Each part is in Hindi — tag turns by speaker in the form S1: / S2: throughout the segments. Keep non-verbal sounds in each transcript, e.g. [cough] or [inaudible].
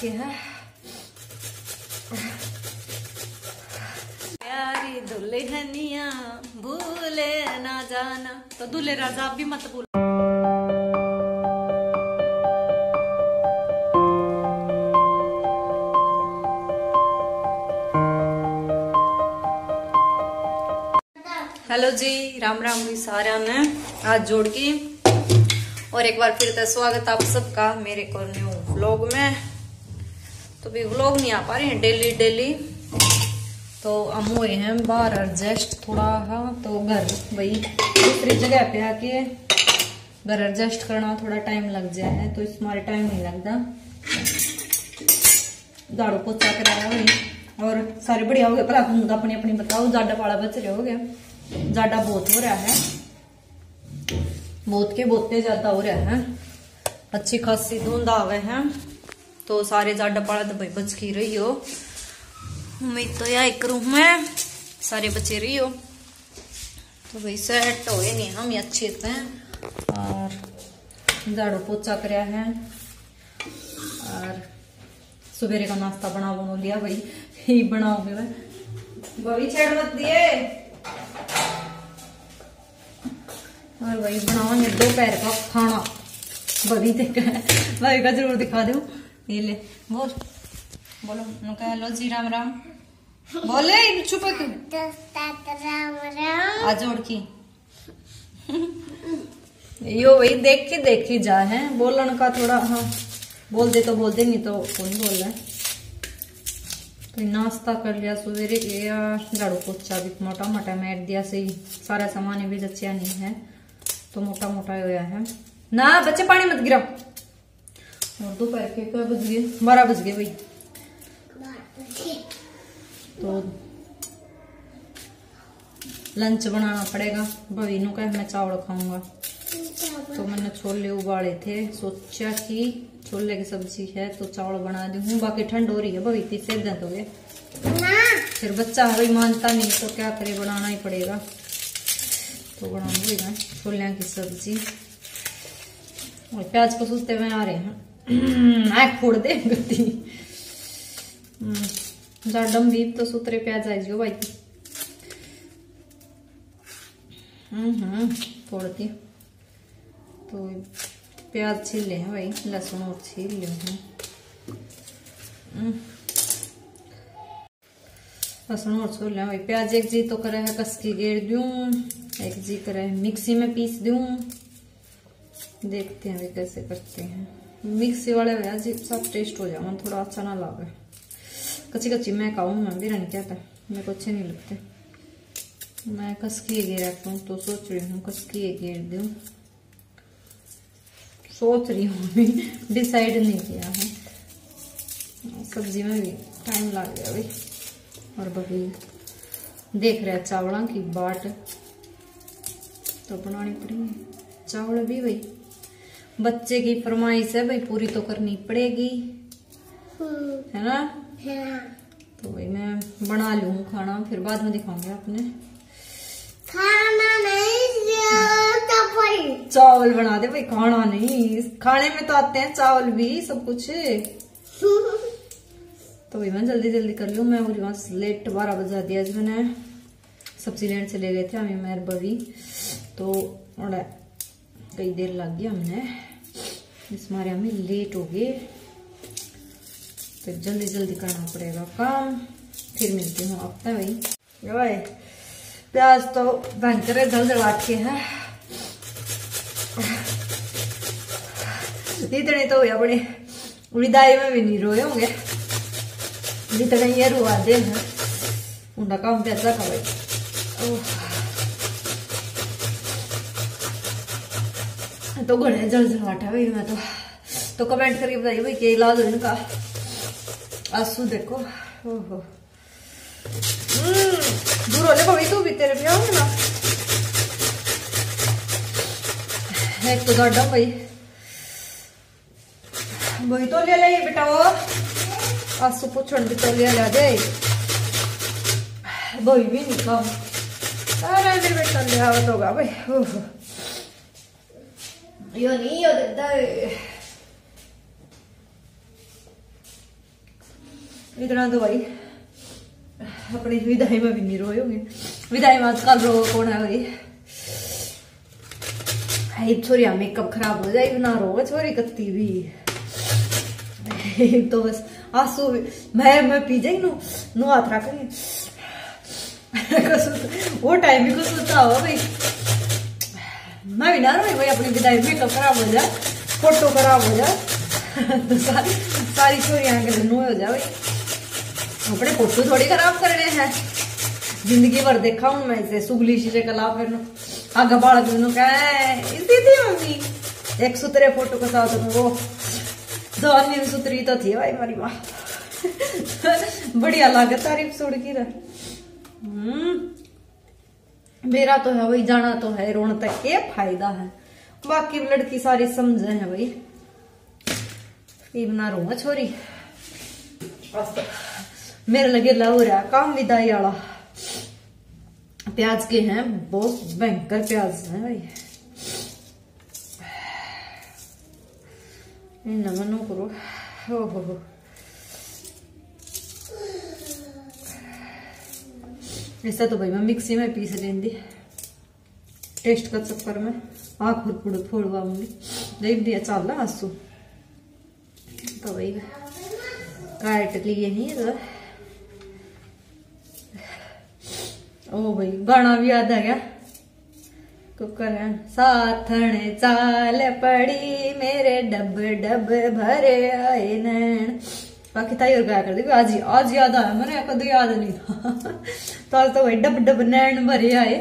S1: के है। प्यारी दुल्हनिया भूले ना जाना। तो दूल्हे राजा आप भी मत भूल। हेलो जी, राम राम हुई सारा ने आज जोड़ के। और एक बार फिर से स्वागत आप सबका मेरे को न्यू ब्लॉग में। तो भी व्लॉग नहीं आ पा रहे हैं डेली डेली तो हम हुए हैं बाहर एडजस्ट थोड़ा हाँ तो घर भाई दूसरी जगह पे आके घर एडजस्ट करना थोड़ा टाइम लग जाए है तो इस मारे टाइम नहीं लगता। झाड़ू पोछा कराया भाई और सारे बढ़िया हो गए भला तुम अपनी अपनी बताओ, जाडा वाला बच रहे हो गया जाडा बहुत हो रहा है। बहुत के बहुते ज़्यादा हो रहा है। अच्छी खासी धुंध आवे है। तो सारे जाडा पाला तो भाई बच की रही हो मैं तो या एक रूम में सारे बचे रही हो तो भाई सेट हो नहीं, हम ही अच्छे से और झाड़ू पोछा कराया है। और सवेरे का नाश्ता बना बनो लिया भाई। ही बनाओगे मैं बवी छेड़ मत दिए। और भाई बनाओगे दोपहर का खाना। बवी देख भाई का ज़रूर दिखा दो ये ले बोल बोलो नुका हेलो जी राम राम बोले चुप क्यों आ जोड़ की यो भाई देख के देख ही जा है बोलन का थोड़ा हाँ बोल दे तो बोल दे नहीं तो कौन बोल रहा है नाश्ता कर लिया सवेरे झाड़ू पोछा भी मोटा मोटा मैट दिया सही सारा सामान भी जच्चा नहीं है तो मोटा मोटा होया है ना बच्चे पानी मत गिरा और दोपहर के बज गए बारह बज गए भाई। तो लंच बनाना पड़ेगा। भाई नु कह, मैं चावल खाऊँगा। तो मैंने छोले उबाले थे। सोचा कि छोले की सब्ज़ी है तो चावल बना दूँ बाकी ठंड हो रही है भाई इतनी सेध तो गए। फिर बच्चा भाई, मानता नहीं तो क्या करे, बनाना ही पड़ेगा। तो बनाऊँगा छोलिया की सब्ज़ी। और प्याज को सोचते हुए आ रहे हैं। भाई हम्म हम्म तो प्याज छील भाई लहसुन और छील ले और भाई प्याज एक जी तो करे है कस की गेर दूँ एक जी करे है मिक्सी में पीस दूँ देखते हैं भाई कैसे करते हैं. मिक्सी वाले प्याज सब टेस्ट हो जाए थोड़ा अच्छा ना लगे। कच्ची कच्ची मैं खाऊं, मैं भी नहीं कहता, मेरे को अच्छे नहीं लगते। मैं कस की गेर रखता हूँ तो सोच रही हूँ कस की गेर दूँ। सोच रही हूँ अभी डिसाइड नहीं किया है। सब्ज़ी में भी टाइम लग गया भाई। और बबी देख रहे चावलों की बाट। तो बनानी पड़ेगी। चावल भी भाई। बच्चे की फरमाइश है भाई पूरी तो करनी पड़ेगी। है ना? तो भाई मैं बना लूँ खाना फिर बाद में दिखाऊँगी आपने।
S2: खाना नहीं
S1: चावल बना दे भाई खाना नहीं। खाने में तो आते हैं चावल भी सब कुछ। [laughs] तो भाई मैं जल्दी जल्दी कर लूँ मैं मुझे वहाँ लेट बारह बजा दिया आज मैंने। सब्ज़ी लेने चले गए थे हमें मेहर बवी तो थोड़ा कई देर लग गया हमने। इस मारे हमें लेट हो गए। तो जल्दी जल्दी करना पड़ेगा काम। फिर मिलती हूँ आपसे भाई। भाई प्याज तो भयंकर धड़धड़ाट के है। इतने तो हुआ बड़े विदाई में भी नहीं रोए होंगे। जितने ये रुआ दे उनका काम पैसा का भाई। तो घने जल जलाट है भाई मैं तो तो कमेंट करके बताइए भाई क्या इलाज है इनका आँसू देखो। ओहो। दूर होने भाई तू भी तेरे पे आओगे ना? एक तो दर्द भाई। भाई तो ले ले बेटा वो। आँसू पूछण भी तो ले ले दे। भाई भी नहीं काम। अरे मेरे बेटा, ले आवत होगा भाई। ओहो। नहीं यो दे इतना तो भाई अपनी विदाई में भी नहीं रोए होंगे विदाई में आजकल रो कौन है भाई हाय छोरी मेकअप खराब हो जाए ना रो छोरी कत्ती भी तो बस आँसू मैं मैं पी जाएगी नु नु हाथ रख वो टाइम भी कुछ सोचा हो भाई मैं भी रोई भाई अपनी विदाई मेकअप खराब हो जाए फ़ोटो खराब हो जाए सारी सारी छोरियाँ के नु हो जाए अपने फ़ोटो थोड़ी खराब करने हैं ज़िंदगी भर देखा हूँ मैं इसे सुगली शीशे कला फिर आगे बालक नु कहे थी मम्मी एक सुतरे फ़ोटो के साथ वो दो अन्य सुतरी तो थी भाई हमारी माँ बढ़िया लागत तारीफ़ सुड़ की हम्म मेरा तो है भाई जाना तो है, रोन तक के फ़ायदा है। बाकी लड़की सारी समझे है भाई बना रो छोरी। मेरे लगे लव रहा, काम विदाई वाला प्याज के हैं, बहुत भयंकर प्याज है भाई नमनो करो। हो हो हो। ऐसा तो भाई मैं मिक्सी में पीस लेंदी। टेस्ट का चक्कर में आँख खुद पुड़ फोड़वाऊँगी। देख दिया चाल आँसू। तो भाई, काट लिए नहीं तो। ओ भाई, गाना भी याद आ गया। कुकर है साथण चाल पड़ी, मेरे डब डब भरे आए नैन। बाकी ताई और गाया कर दी आज आज याद आया मैंने कद याद नहीं था। [laughs] तो आज तो भाई डब डब नैन भरे आए।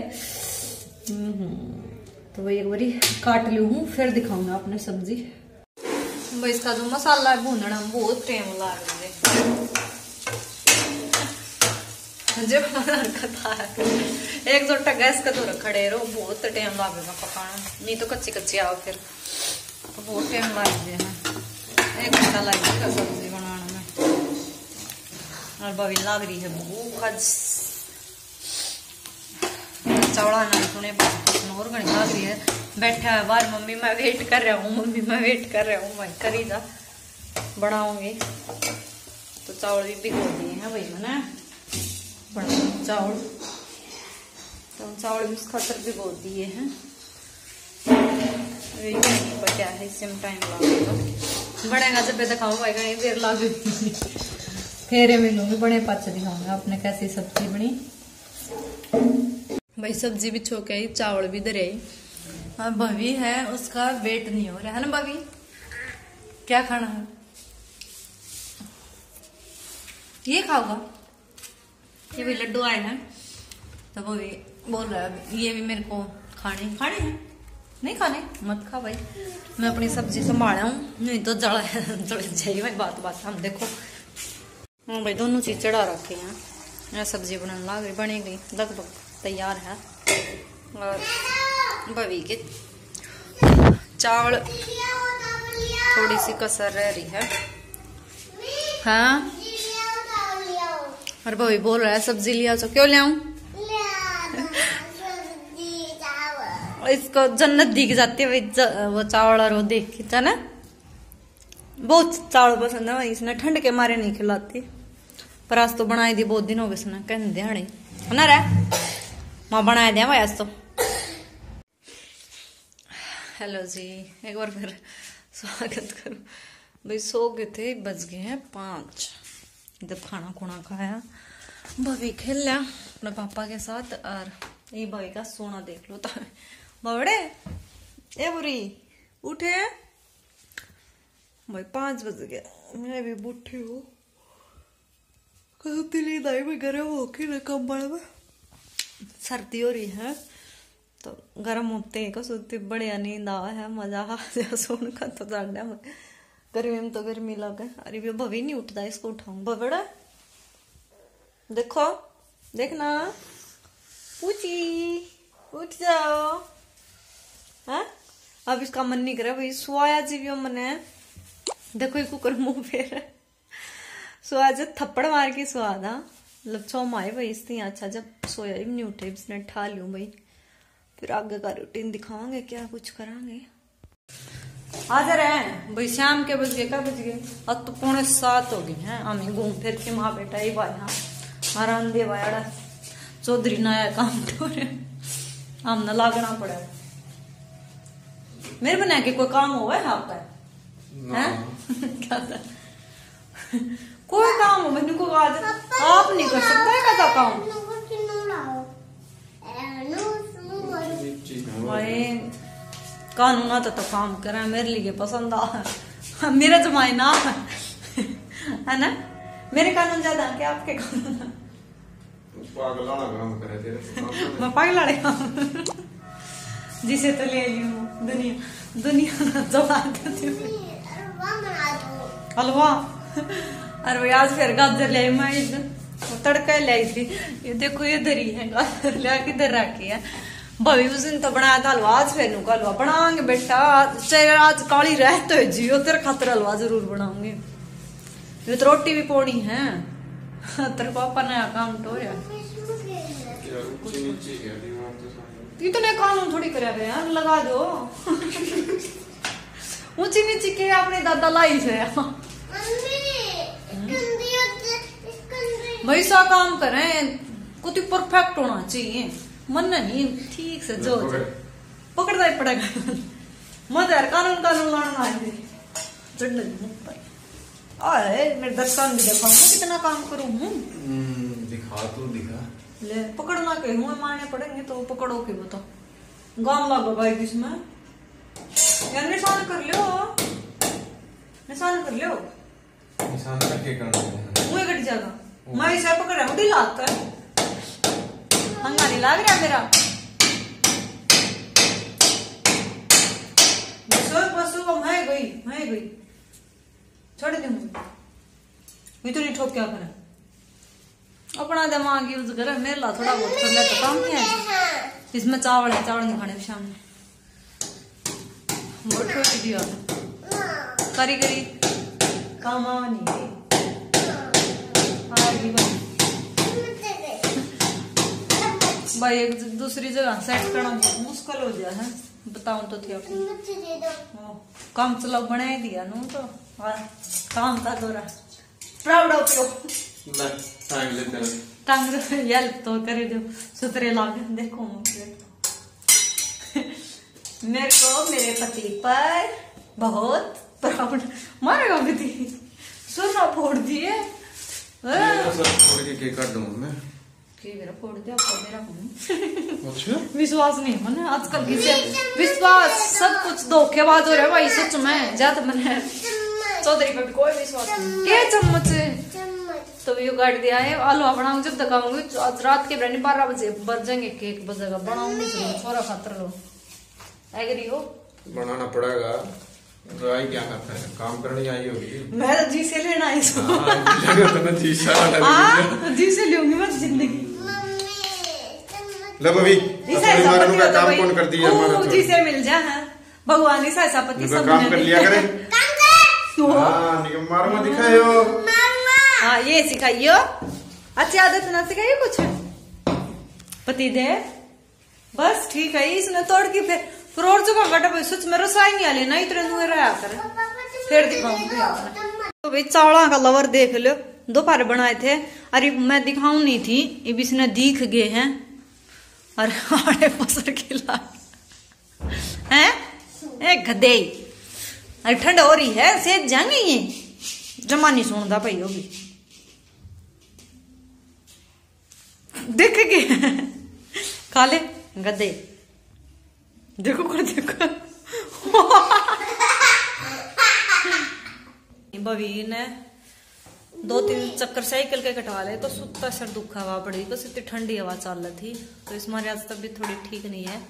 S1: तो भाई एक बारी काट लू हूँ फिर दिखाऊँगा आपने सब्ज़ी। भाई इसका जो मसाला भूनना बहुत टाइम लग जो है। एक जोटा गैस का तो खड़े रहो बहुत टाइम लगेगा पकाना नहीं तो कच्ची कच्ची आओ फिर। तो बहुत टाइम लग गया एक घंटा लग जाएगा सब्ज़ी। और बवी लग रही है भूख चौड़ा ना सुने और घनी लग रही है। बैठा है बाहर, मम्मी, मैं वेट कर रहा हूँ, मम्मी, मैं वेट कर रहा हूँ, मैं करी जा। बनाऊँगी। तो चावल भी भिगो दिए हैं भाई मैंने। चावल। तो चावल भी खातर भिगो दिए हैं। क्या है इसमें टाइम लगेगा बनेगा जब दिखाऊँ, भाई, कहीं देर लग फिर मैनू भी बने पच दिखाऊँगा। आपने कैसी सब्ज़ी बनी? भाई, सब्ज़ी भी छोके आई, चावल भी दरे आई। हाँ भवी है, उसका वेट नहीं हो रहा। है ना भवी क्या खाना है? ये खाओगा? ये भी लड्डू आए हैं। तो वो भी बोल रहा है, ये भी मेरे को खाने। खाने हैं? नहीं खाने? मत खा भाई। मैं अपनी सब्ज़ी संभाला हूँ नहीं तो जड़ा जड़ जाइए भाई, बात बात। हम देखो। हाँ भाई, दोनों चीज़ चढ़ा रखे हैं। मैं सब्ज़ी बनाने लग गई, लगभग तैयार है। और बवी के चावल थोड़ी सी कसर रह रही है। हाँ? और भाभी बोल रहा है, सब्ज़ी लिया तो क्यों ले इसको जन्नत दिख जाती है वो चावल और वो देख के ना? बहुत चावल पसंद है इसने ठंड के मारे नहीं खिलाती। पर आज तो बनाई दी बहुत दिन हो गए इसने कहने दिहाड़ी ना रे, माँ बनाए दिया भाई आज तो। हेलो जी, एक बार फिर स्वागत करो। भाई सो गए थे, बज गए हैं पाँच। जब खाना खुना खाया भवी खेल लिया अपने पापा के साथ, और ये भाई का सोना देख लो तो। बड़े ए बुरी, उठे? भाई पाँच बज गया मैं भी बुढ़ी हूँ। दिल्ली दाई में गर्म होके ना कंबल में सर्दी हो रही है तो गर्म होते हैं सोते बढ़िया नींद आवा है, मज़ा आ सोने का तो जाना गर्मी में तो गर्मी लगे अरे भी भवी नहीं उठता इसको उठाऊं। बबड़ा देखो, देखना। पूछी। उठ जाओ। है? अब इसका मन नहीं करे, भाई, सोया जी भी मने देखो ये कुकर मुँह फेर। सोया जब थप्पड़ मार के सोया था मतलब छो माए भाई इससे अच्छा जब सोया ही नहीं उठे इसने ठा लियो भाई। फिर आगे का रूटीन दिखावांगे क्या कुछ करांगे। आज रहे भाई शाम के बज गए कब बज गए? अब तो पौने सात हो गए हैं। हम घूम फिर के माँ बेटा ही भाई हाँ। आराम दे भाई चौधरी नया काम तो हम न लागना पड़ा। मेरे बना के कोई काम हुआ है आपका हैं? [laughs] क्या था? कोई काम हो मैंने को आज आप नहीं कर सकते कैसा काम कानून आता तो काम करे मेरे लिए पसंद आ मेरा जमाए ना है। ना? मेरे कानून ज़्यादा क्या आपके कानून?
S3: पागलाना काम करे तेरे तो काम
S1: मैं पागल लड़ेगा जिसे तो ले ली दुनिया दुनिया जमा देती हलवा भाई आज फिर गाजर ले आई मैं इधर तड़का ले थी। ये देखो, ये दरी है गाजर, ले आके इधर रखी है। भाभी, उस दिन तो बनाया था हलवा, आज फिर नु हलवा बनाएँगे बेटा। चाहे आज काली रह तो जियो तेरे खातर हलवा ज़रूर बनाऊँगे। ये तो रोटी भी पोड़ी है। तेरे पापा ने काम
S3: यार तो सारी
S1: इतने कानून थोड़ी करे हुए हैं लगा दो। ऊँची नीची के अपने दादा लाई से भाई सा काम करें कुछ परफेक्ट होना चाहिए। मन नहीं ठीक से जो
S3: पकड़।
S1: पकड़ना ही पड़ेगा। मत यार कानून कानून लाना पर आए मेरे दर्शन भी देखो मैं कितना काम करूँ हूँ।
S3: हम्म, दिखा तू दिखा।
S1: ले पकड़ना के हुए मारने पड़ेंगे तो पकड़ो के बताओ। गाम लागो भाई किसमें? यार निशान कर लो निशान कर लो
S3: निशान करना है।
S1: मुझे कट जाएगा मैं इसे पकड़ रहा हूँ है नहीं लाग रहा मेरा। मैं गई मैं गई। छोड़ दे मुझे। मैं तो नहीं ठोक क्या करे? अपना दिमाग यूज़ करे मेरे ला थोड़ा बहुत कर काम है। इसमें चावल है, चावल नहीं खाने शाम में। बहुत दिया। करी करी। काम नहीं भाई एक दूसरी जगह सेट करना बहुत मुश्किल हो गया है। बताऊँ तो थी आपको। काम चला बना ही दिया नो तो। हाँ, काम था दोरा प्राउड ऑफ़ यू टांग हेल्प तो करे जो सुतरे लागे देखो मुझे मेरे को मेरे पति पर बहुत प्राउड मारेगा पति? सुरना फोड़ दिए। विश्वास नहीं होना आजकल किसी विश्वास सब कुछ धोखेबाज हो रहा है भाई सच में। ज़्यादा मैंने चौधरी पे भी कोई विश्वास नहीं। क्या चम्मच? तो ये काट दिया है। आलू बनाऊँगी जब तक आऊँगी तो आज रात के बहनी बारह बजे बज जाएँगे केक बजेगा। बनाऊँगी छोरा खातर लो। एग्री हो?
S3: बनाना पड़ेगा। ड्राई क्या करता है? काम करने आई होगी?
S1: मैं तो जी से लेना आई
S3: हाँ, तो जी गया।
S1: हाँ जी से लूँगी मैं तो ज़िंदगी।
S3: ले का काम कौन कर दिया हमारा
S1: जी से मिल जा है। भगवान ऐसा ऐसा पति सब
S3: काम कर लिया करे। हाँ। मारो दिखायो
S1: हाँ ये सिखाइयो। अच्छी आदत ना सिखाइए कुछ। पति दे। बस ठीक है इसने तोड़ के फिर फिर और जगह गटा भाई सच में रसाई नहीं आले ना इतने नुए रहा कर फिर दिखाऊँगी आपने तो भाई चावला का लवर देख लो दोपहर बनाए थे अरे मैं दिखाऊँ नहीं थी ये इसने दिख गए हैं अरे आड़े पसर खिला हैं ए गदे अरे ठंड हो रही है सेज जाएँगे ये जमा नहीं सुनता भाई भी देख के खा ले गदे देखो कर देखो। [laughs] बवी ने दो तीन चक्कर साइकिल के कटवा ले तो सुत्ता सर दुख हवा पड़ी बस इतनी ठंडी हवा चल रही थी तो इस मारे आज तबीयत थोड़ी ठीक नहीं है।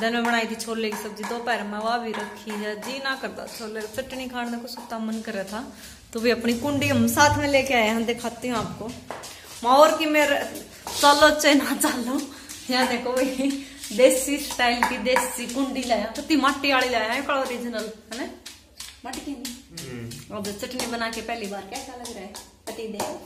S1: दिन में बनाई थी छोले की सब्ज़ी, दोपहर में वह भी रखी है। जी ना करता छोले चटनी खाने को सुत्ता मन कर रहा था। तो भी अपनी कुंडी हम साथ में लेके आए हैं, दिखाती हूँ आपको। माहौर की मेरे, चलो चाहे ना चलो। यहाँ देखो भाई। देसी स्टाइल की देसी कुंडी लाया। तो माटी वाली लाया है कड़ा ओरिजिनल है ना? माटी की नहीं। अब चटनी बना के पहली बार कैसा लग रहा है? पति देव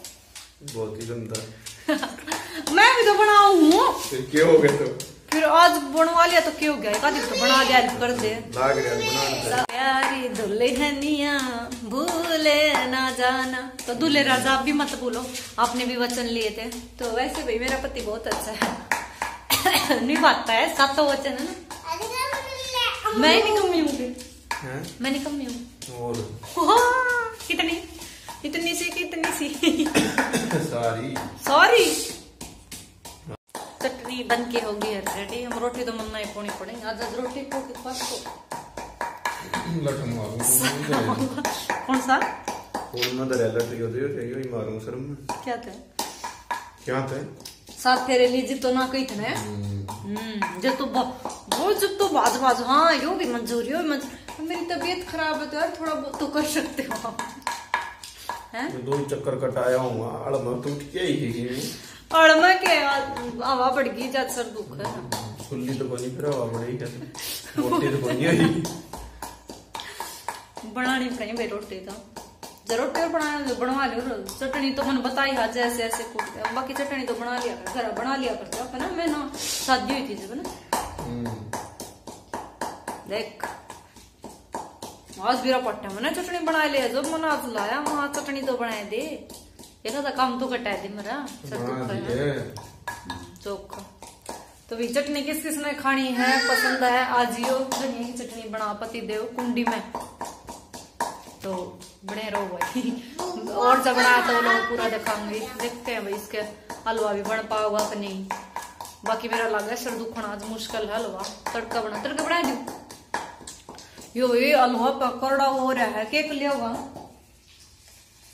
S3: बहुत ही गंदा। [laughs]
S1: मैं भी तो बनाऊ। हूँ
S3: फिर क्या हो गया तो?
S1: फिर आज बनवा लिया तो क्यों गया? एक तो बना दिया हेल्प कर दे।
S3: लाग रहा है बनाने
S1: प्यारी दुल्हनिया भूले ना जाना। तो दूल्हे राजा आप भी मत भूलो। आपने भी वचन लिए थे। तो वैसे भाई मेरा पति बहुत अच्छा है। निभाता [coughs] है सातों वचन है ना मैं नहीं कमी हूँ फिर मैं नहीं कमी हूँ कितनी इतनी सी कितनी सी
S3: सारी
S1: सॉरी चटनी बन के होगी रेडी हम रोटी तो मनना ही पोनी पड़ेगी आज आज रोटी को कौन सा
S3: फ़ोन में दरे लट यो दियो ते यो ही मारूं सर में
S1: क्या था
S3: क्या थे
S1: साथ फेरे लीजिए तो ना कही थे हम्म। जब तो ब- वो जब तो बाज बाज हाँ यो भी मंजूर यो मंजूर। मेरी तबीयत खराब है तो यार थोड़ा बहुत तो कर सकते हो। हैं?
S3: दो चक्कर कटाया हूँ आड़ में तुम क्या ही
S1: और के हवा बढ़ गई जब सर दुख है।
S3: सुल्ली तो बनी फिर हवा बड़ी क्या? मोटी तो बनी हुई।
S1: बनानी कहीं भाई रोटी तो। जो रोटी बना बनवा लियो चटनी तो मैंने बताई हा जैसे ऐसे बाकी चटनी तो बना लिया कर घर बना लिया करते हो ना मैं ना शादी हुई थी जब ना। देख आज बीरा पट्टा मैंने चटनी बना लिया जब मैंने आज लाया वहाँ चटनी तो बनाए दे ये था काम तो कटा दे मेरा चोखा तो भी चटनी किस किस ने खानी है पसंद है आजियो धनिया की चटनी बना पति देव कुंडी में तो बने रहो भाई और जब बनाया तो लोग पूरा दिखाऊँगी देखते हैं भाई इसके हलवा भी बन पाओगा कि नहीं। बाकी मेरा लग है सर दुखना आज मुश्किल है हलवा। तड़का बना तड़का बना दू यो ये हलवा पकड़ा हो रहा है, केक लिया होगा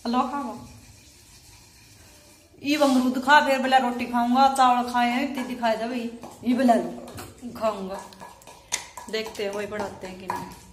S1: हलवा खाओ। ये अमरूद खा, फिर बेला रोटी खाऊँगा, चावल खाए हैं, इतनी दिखाए जा भाई। ये बेला खाऊँगा। देखते हैं, वही बढ़ाते हैं कि नहीं।